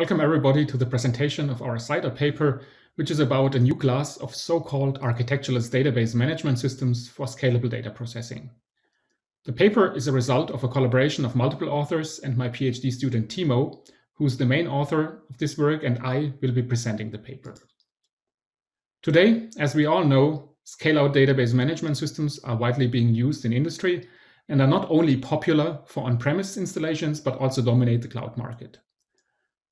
Welcome everybody to the presentation of our CIDR paper, which is about a new class of so-called architectureless database management systems for scalable data processing. The paper is a result of a collaboration of multiple authors and my PhD student Tiemo, who is the main author of this work, and I will be presenting the paper. Today, as we all know, scale-out database management systems are widely being used in industry and are not only popular for on-premise installations, but also dominate the cloud market.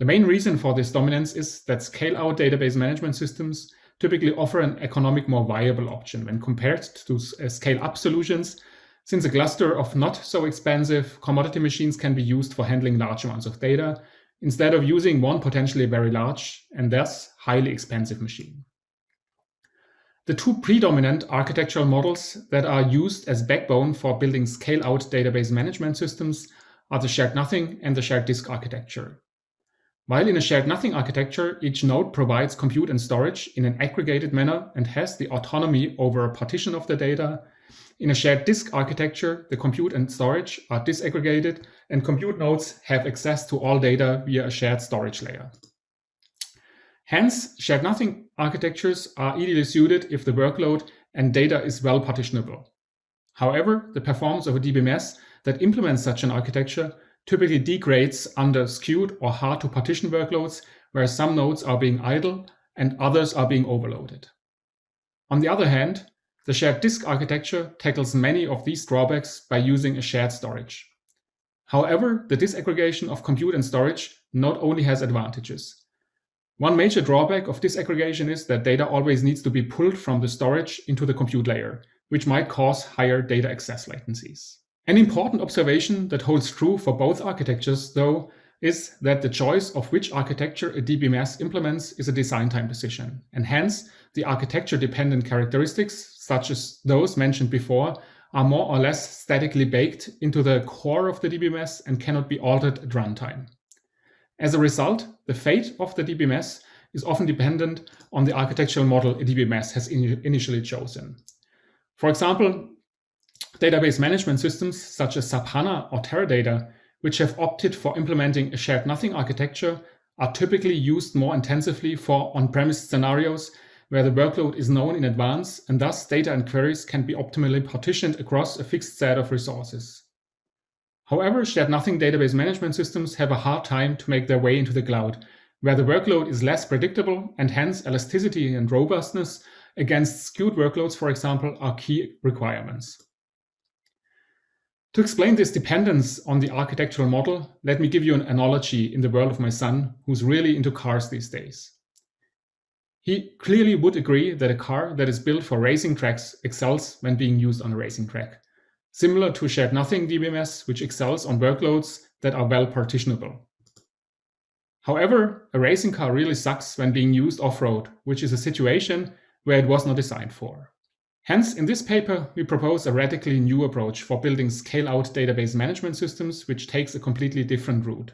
The main reason for this dominance is that scale-out database management systems typically offer an economic more viable option when compared to uh, scale-up solutions, since a cluster of not so expensive commodity machines can be used for handling large amounts of data, instead of using one potentially very large and thus highly expensive machine. The two predominant architectural models that are used as backbone for building scale-out database management systems are the shared nothing and the shared disk architecture. While in a shared nothing architecture, each node provides compute and storage in an aggregated manner and has the autonomy over a partition of the data, in a shared disk architecture, the compute and storage are disaggregated and compute nodes have access to all data via a shared storage layer. Hence, shared nothing architectures are ideally suited if the workload and data is well partitionable. However, the performance of a DBMS that implements such an architecture typically degrades under skewed or hard to partition workloads where some nodes are being idle and others are being overloaded. On the other hand, the shared disk architecture tackles many of these drawbacks by using a shared storage. However, the disaggregation of compute and storage not only has advantages. One major drawback of disaggregation is that data always needs to be pulled from the storage into the compute layer, which might cause higher data access latencies. An important observation that holds true for both architectures, though, is that the choice of which architecture a DBMS implements is a design time decision, and hence the architecture-dependent characteristics, such as those mentioned before, are more or less statically baked into the core of the DBMS and cannot be altered at runtime. As a result, the fate of the DBMS is often dependent on the architectural model a DBMS has in initially chosen. For example, database management systems such as SAP HANA or Teradata, which have opted for implementing a shared nothing architecture, are typically used more intensively for on-premise scenarios where the workload is known in advance and thus data and queries can be optimally partitioned across a fixed set of resources. However, shared nothing database management systems have a hard time to make their way into the cloud, where the workload is less predictable and hence elasticity and robustness against skewed workloads, for example, are key requirements. To explain this dependence on the architectural model, let me give you an analogy in the world of my son, who's really into cars these days. He clearly would agree that a car that is built for racing tracks excels when being used on a racing track, similar to shared nothing DBMS, which excels on workloads that are well partitionable. However, a racing car really sucks when being used off-road, which is a situation where it was not designed for. Hence, in this paper, we propose a radically new approach for building scale-out database management systems, which takes a completely different route.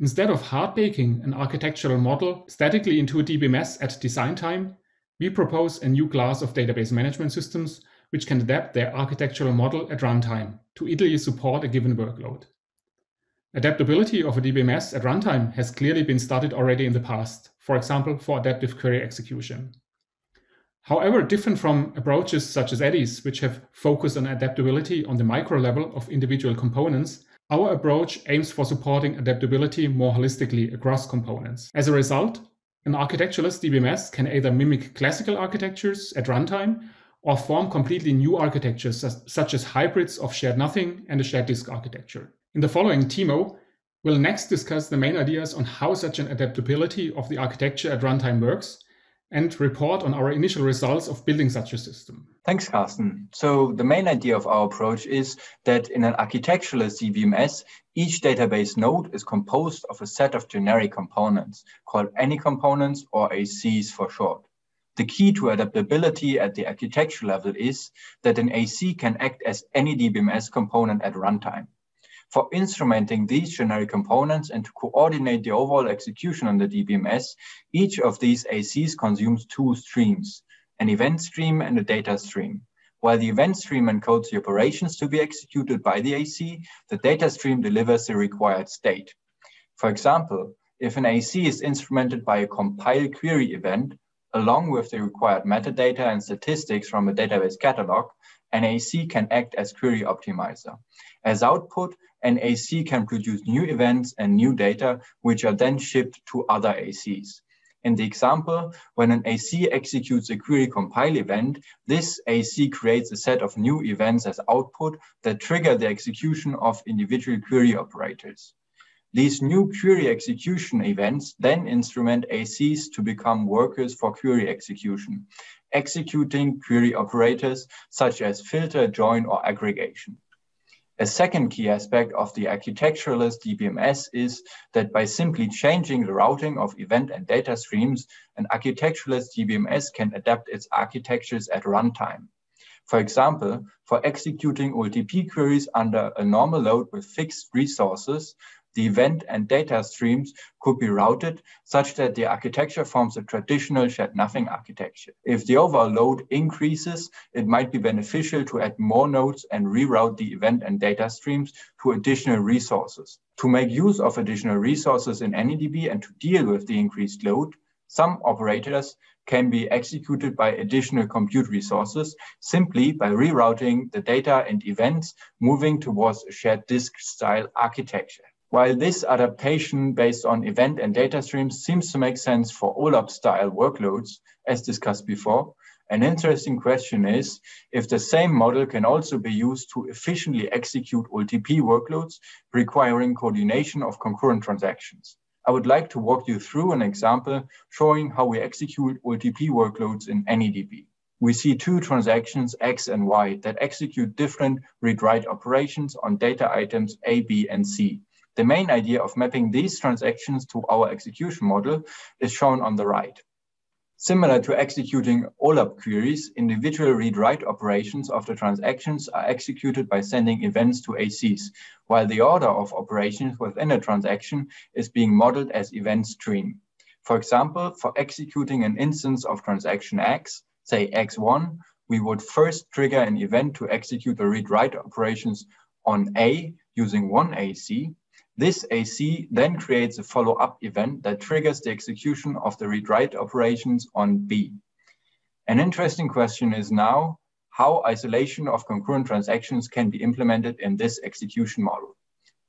Instead of hard baking an architectural model statically into a DBMS at design time, we propose a new class of database management systems which can adapt their architectural model at runtime to easily support a given workload. Adaptability of a DBMS at runtime has clearly been studied already in the past, for example, for adaptive query execution. However, different from approaches such as Eddies, which have focused on adaptability on the micro level of individual components, our approach aims for supporting adaptability more holistically across components. As a result, an architectureless DBMS can either mimic classical architectures at runtime or form completely new architectures such as hybrids of shared nothing and a shared disk architecture. In the following, Tiemo will next discuss the main ideas on how such an adaptability of the architecture at runtime works and report on our initial results of building such a system. Thanks, Carsten. So the main idea of our approach is that in an architectureless DBMS, each database node is composed of a set of generic components called any components or ACs for short. The key to adaptability at the architecture level is that an AC can act as any DBMS component at runtime for instrumenting these generic components and to coordinate the overall execution on the DBMS, each of these ACs consumes two streams, an event stream and a data stream. While the event stream encodes the operations to be executed by the AC, the data stream delivers the required state. For example, if an AC is instrumented by a compile query event, along with the required metadata and statistics from a database catalog, an AC can act as query optimizer. As output, an AC can produce new events and new data, which are then shipped to other ACs. In the example, when an AC executes a query compile event, this AC creates a set of new events as output that trigger the execution of individual query operators. These new query execution events then instrument ACs to become workers for query execution, executing query operators such as filter, join, or aggregation. A second key aspect of the architectureless DBMS is that by simply changing the routing of event and data streams, an architectureless DBMS can adapt its architectures at runtime. For example, for executing OLTP queries under a normal load with fixed resources, the event and data streams could be routed such that the architecture forms a traditional shared nothing architecture. If the overall load increases, it might be beneficial to add more nodes and reroute the event and data streams to additional resources. To make use of additional resources in AnyDB and to deal with the increased load, some operators can be executed by additional compute resources simply by rerouting the data and events moving towards a shared disk style architecture. While this adaptation based on event and data streams seems to make sense for OLAP style workloads, as discussed before, an interesting question is if the same model can also be used to efficiently execute OLTP workloads requiring coordination of concurrent transactions. I would like to walk you through an example showing how we execute OLTP workloads in AnyDB. We see two transactions, X and Y, that execute different read-write operations on data items A, B, and C. The main idea of mapping these transactions to our execution model is shown on the right. Similar to executing OLAP queries, individual read-write operations of the transactions are executed by sending events to ACs, while the order of operations within a transaction is being modeled as event stream. For example, for executing an instance of transaction X, say X1, we would first trigger an event to execute the read-write operations on A using one AC, this AC then creates a follow-up event that triggers the execution of the read-write operations on B. An interesting question is now how isolation of concurrent transactions can be implemented in this execution model.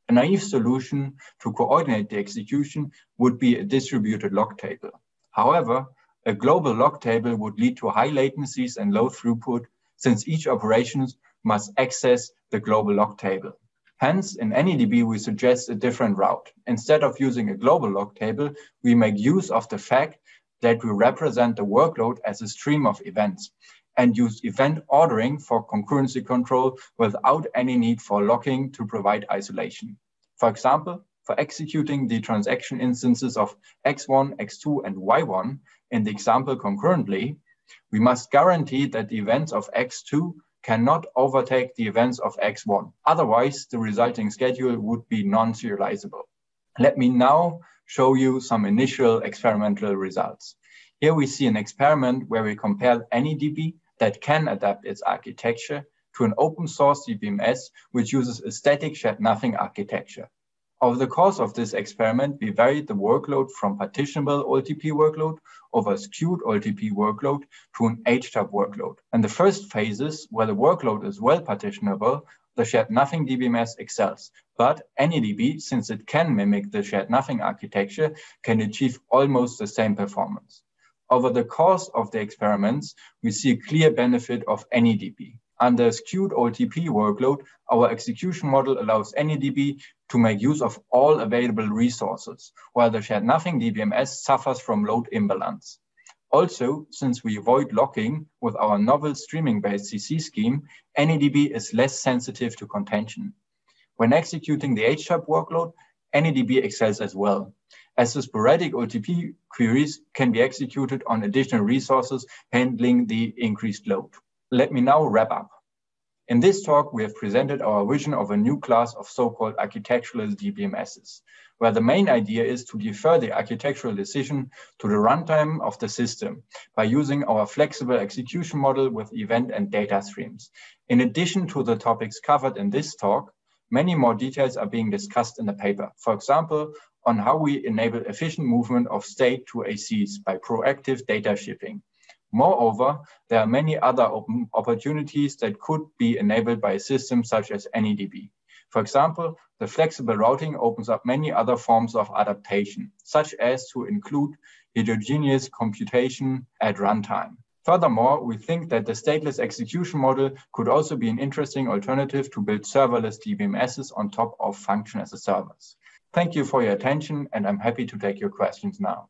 A naive solution to coordinate the execution would be a distributed lock table. However, a global lock table would lead to high latencies and low throughput since each operation must access the global lock table. Hence, in AnyDB, we suggest a different route. Instead of using a global lock table, we make use of the fact that we represent the workload as a stream of events and use event ordering for concurrency control without any need for locking to provide isolation. For example, for executing the transaction instances of x1, x2, and y1 in the example concurrently, we must guarantee that the events of x2 cannot overtake the events of X1. Otherwise, the resulting schedule would be non-serializable. Let me now show you some initial experimental results. Here we see an experiment where we compare AnyDB that can adapt its architecture to an open source DBMS which uses a static shared nothing architecture. Over the course of this experiment, we varied the workload from partitionable OLTP workload over skewed OLTP workload to an HTAP workload. And the first phases, where the workload is well partitionable, the shared nothing DBMS excels. But AnyDB, since it can mimic the shared nothing architecture, can achieve almost the same performance. Over the course of the experiments, we see a clear benefit of AnyDB. Under skewed OLTP workload, our execution model allows AnyDB to make use of all available resources, while the shared nothing DBMS suffers from load imbalance. Also, since we avoid locking with our novel streaming-based CC scheme, AnyDB is less sensitive to contention. When executing the HTAP workload, AnyDB excels as well, as the sporadic OLTP queries can be executed on additional resources handling the increased load. Let me now wrap up. In this talk, we have presented our vision of a new class of so-called architectureless DBMSs, where the main idea is to defer the architectural decision to the runtime of the system by using our flexible execution model with event and data streams. In addition to the topics covered in this talk, many more details are being discussed in the paper. For example, on how we enable efficient movement of state to ACs by proactive data shipping. Moreover, there are many other opportunities that could be enabled by a system such as AnyDB. For example, the flexible routing opens up many other forms of adaptation, such as to include heterogeneous computation at runtime. Furthermore, we think that the stateless execution model could also be an interesting alternative to build serverless DBMSs on top of function as a service. Thank you for your attention, and I'm happy to take your questions now.